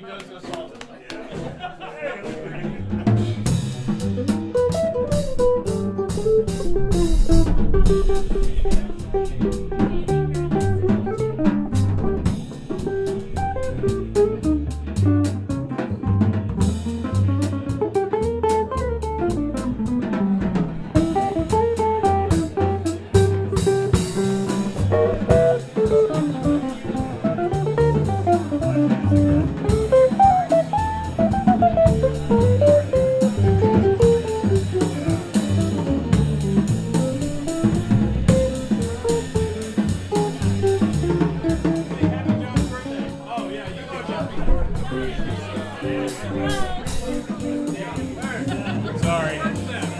he does this all Sorry.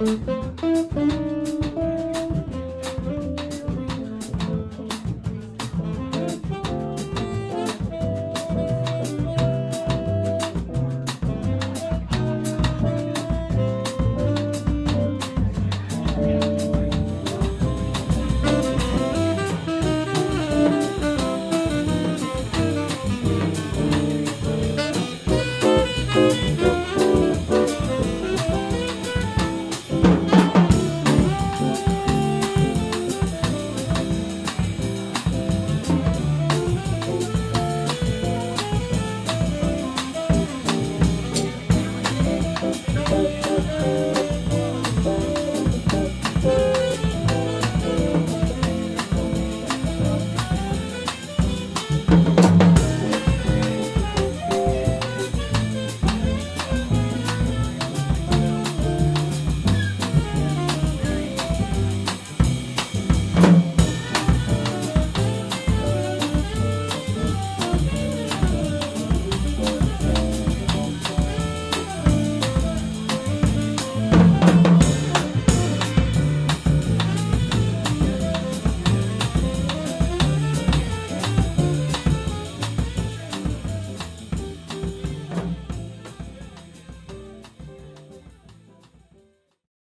Thank